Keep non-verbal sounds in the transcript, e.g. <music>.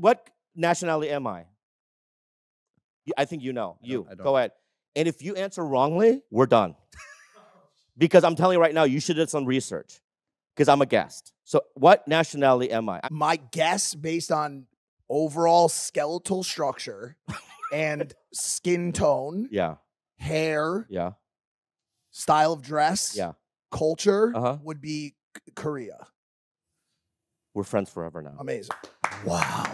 what nationality am I? I think you know. You go ahead. And if you answer wrongly, we're done. <laughs> because I'm telling you right now, you should do some research. Because I'm a guest. So what nationality am I? My guess based on overall skeletal structure and skin tone, Yeah, hair, yeah. style of dress, Yeah. culture Uh-huh. would be Korea. We're friends forever now. Amazing. Wow.